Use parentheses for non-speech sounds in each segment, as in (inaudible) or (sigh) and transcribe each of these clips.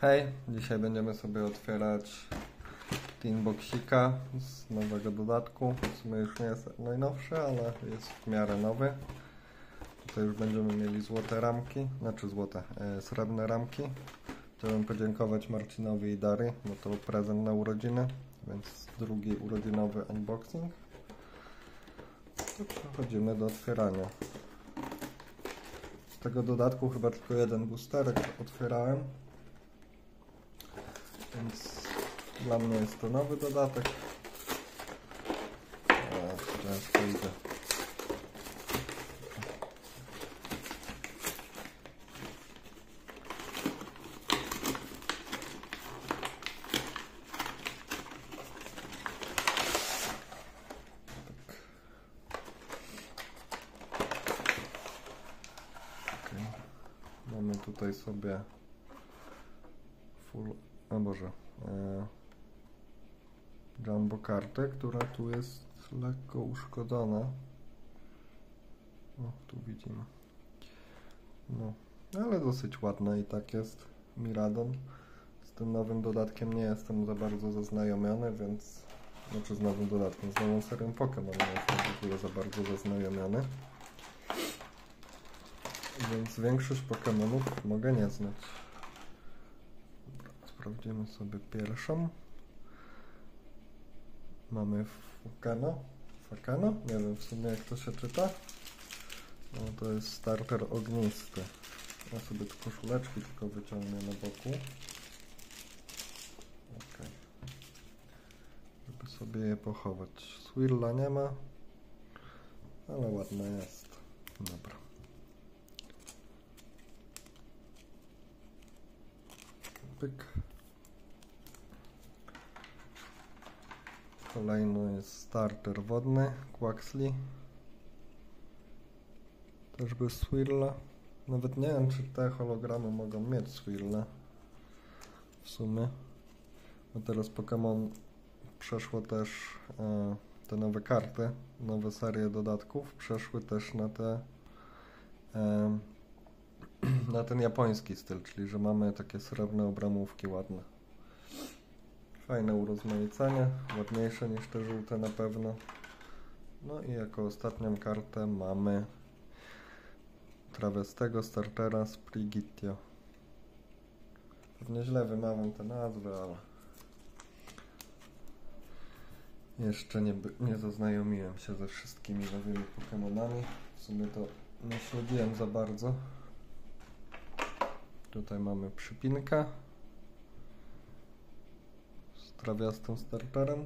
Hej, dzisiaj będziemy sobie otwierać Tinboxika z nowego dodatku. W sumie już nie jest najnowszy, ale jest w miarę nowy. Tutaj już będziemy mieli złote ramki, znaczy złote, e, srebrne ramki. Chciałbym podziękować Marcinowi i Dary, bo to prezent na urodziny, więc drugi urodzinowy unboxing. To przechodzimy do otwierania. Z tego dodatku chyba tylko jeden boosterek otwierałem. Więc dla mnie jest to nowy dodatek. Teraz. Okej. Mamy tutaj sobie full, o Boże, e, jumbo kartę, która tu jest lekko uszkodzona. O, tu widzimy. No, ale dosyć ładna i tak jest Miradon. Z tym nowym dodatkiem nie jestem za bardzo zaznajomiony, więc znaczy z nowym dodatkiem, z nową serią Pokémon nie jestem w ogóle za bardzo zaznajomiony. Więc większość Pokémonów mogę nie znać. Sprawdzimy sobie pierwszą. Mamy Fukano. Fakano? Nie wiem w sumie jak to się czyta. No, to jest starter ognisty. Ja sobie tu koszuleczki tylko wyciągnę na boku. Ok. Żeby sobie je pochować. Swirla nie ma. Ale ładna jest. Dobra. Pyk. Kolejny jest starter wodny, Quaxley. Też bez Swirla. Nawet nie wiem, czy te hologramy mogą mieć Swirla. W sumie. Bo teraz Pokémon przeszło też e, te nowe karty, nowe serie dodatków. Przeszły też na te e, (clears throat) na ten japoński styl, czyli że mamy takie srebrne obramówki ładne. Fajne urozmaicenie, ładniejsze niż te żółte na pewno. No i jako ostatnią kartę mamy trawestego startera Sprigitio. Pewnie źle wymawiam te nazwy, ale jeszcze nie, nie zaznajomiłem się ze wszystkimi nowymi Pokémonami. W sumie to nie śledziłem za bardzo. Tutaj mamy przypinkę trawiastym starterem.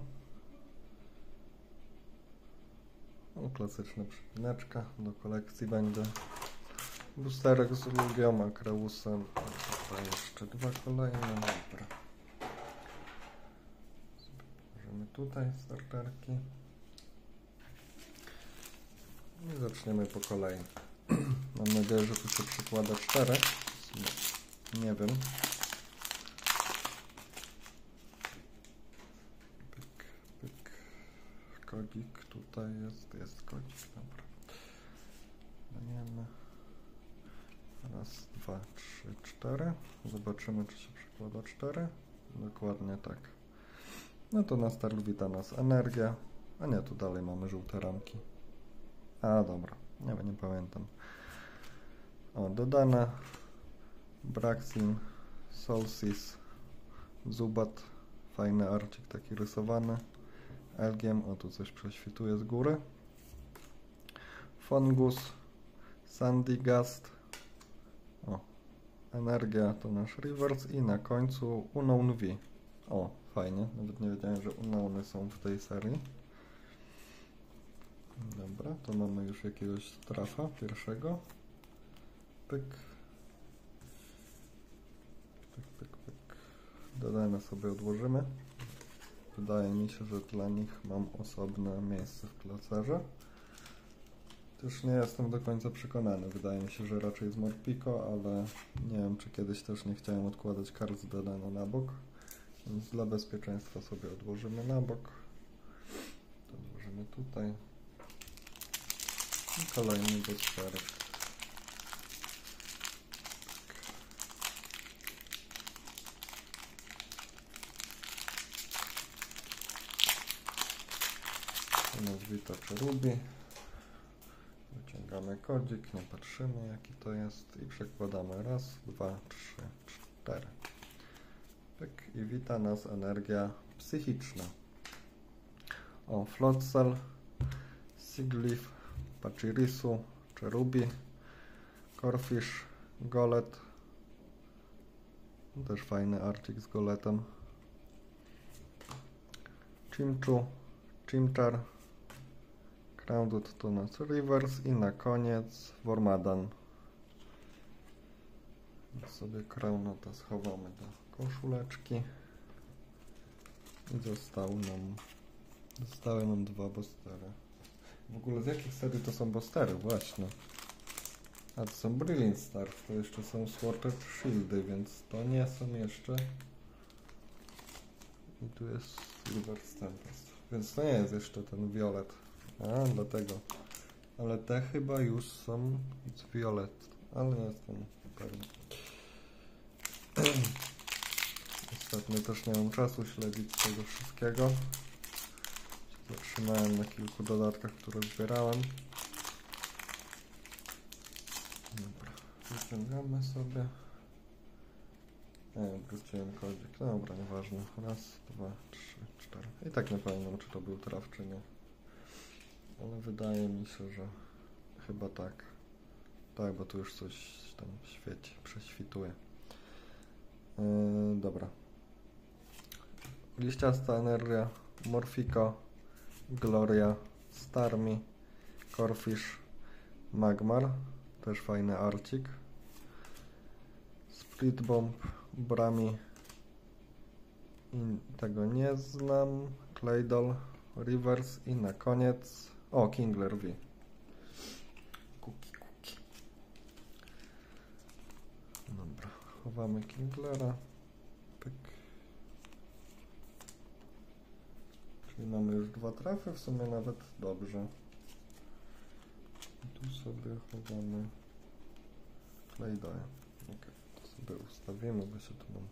No, klasyczna przypineczka do kolekcji będzie. Boosterek z Lugioma, Kreusem. Tutaj jeszcze dwa kolejne. Dobra. Możemy tutaj starterki. I zaczniemy po kolei. (clears throat) Mam nadzieję, że tu się przykłada czterech. Nie wiem. Pyk, pyk. Kodzik tutaj jest, jest kodzik, dobra. Daniemy. Raz, dwa, trzy, cztery. Zobaczymy, czy się przekłada cztery. Dokładnie tak. No to na start wita nas energia. A nie, tu dalej mamy żółte ramki. A, dobra. Nie, nie pamiętam. O, dodane. Braxin, Solsis, Zubat, fajny arcik taki rysowany, Elgiem, o tu coś prześwituje z góry, Fungus, Sandygast, o, Energia to nasz reverse i na końcu Unknown V. O, fajnie, nawet nie wiedziałem, że Unknowny są w tej serii. Dobra, to mamy już jakiegoś trafa pierwszego. Pyk. Pyk, pyk, pyk. Dodajmy sobie, odłożymy. Wydaje mi się, że dla nich mam osobne miejsce w klacerze. Też nie jestem do końca przekonany. Wydaje mi się, że raczej z Morpiko, ale nie wiem, czy kiedyś też nie chciałem odkładać kart z Dedana na bok. Więc dla bezpieczeństwa sobie odłożymy na bok. Odłożymy tutaj. I kolejny boosterek. Vita Ruby. Wyciągamy kodzik, nie patrzymy jaki to jest i przekładamy raz, dwa, trzy, cztery. Pyk i wita nas energia psychiczna. O, Flotsal, Siglif, Pachirisu, Cherubi, Corfish, Golet. Też fajny arcik z goletem. Chimchu, Chimchar, Grounded to nas Rivers i na koniec Wormadan. Sobie Crownota schowamy do koszuleczki. I został nam, zostały nam dwa bostery. W ogóle z jakich serii to są bostery? Właśnie. A to są Brilliant Stars, to jeszcze są Sworded Shieldy, więc to nie są jeszcze... I tu jest Silver Tempest. Więc to nie jest jeszcze ten violet. A, dlatego. Ale te chyba już są z violet. Ale nie jestem pewny. (clears throat) Ostatnio też nie mam czasu śledzić tego wszystkiego. Zatrzymałem na kilku dodatkach, które zbierałem. Dobra, wyciągamy sobie. Nie, wróciłem kodzik. Dobra, nieważne. Raz, dwa, trzy, cztery. I tak nie pamiętam, czy to był traf, czy nie. Wydaje mi się, że chyba tak. Tak, bo tu już coś tam świeci, prześwituje. Yy, dobra. Liściasta energia, Morfiko, Gloria, Starmi, Corfish, Magmar, też fajny arcik. Split Bomb, Brami, i tego nie znam, Claydol, Rivers i na koniec, o Kingler V. Kuki, kuki. Dobra, chowamy Kinglera. Pyk. Czyli mamy już dwa trafy, w sumie nawet dobrze. Tu sobie chowamy Claydoya. Ok, to sobie ustawimy, bo się tu nam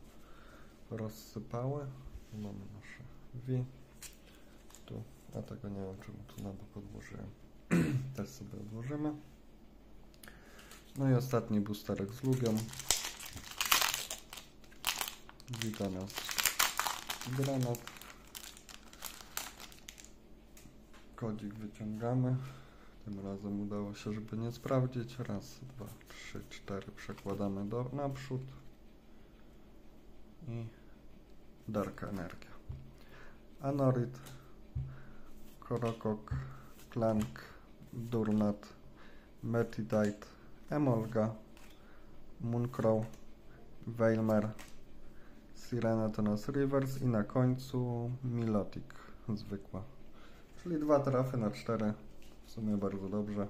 rozsypały. Mamy nasze V. A tego nie wiem czemu tu na bok odłożyłem. (clears throat) Też sobie odłożymy. No i ostatni boosterek z lubią. Wita nas granat. Kodzik wyciągamy. Tym razem udało się, żeby nie sprawdzić. Raz, dwa, trzy, cztery. Przekładamy do naprzód. I Dark Energia. Anorit, Korokok, Klank, Durnat, Metidite, Emolga, Mooncrow, Veilmer, Sirena to nas Rivers i na końcu Milotic zwykła. Czyli dwa trafy na cztery. W sumie bardzo dobrze.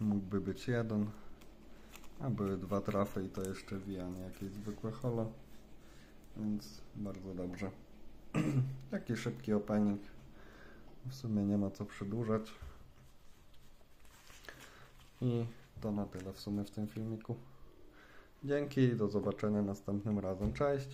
Mógłby być jeden. A były dwa trafy i to jeszcze wijanie jakieś zwykłe holo. Więc bardzo dobrze. (clears throat) Taki szybki opening. W sumie nie ma co przedłużać. I to na tyle w sumie w tym filmiku. Dzięki i do zobaczenia następnym razem. Cześć!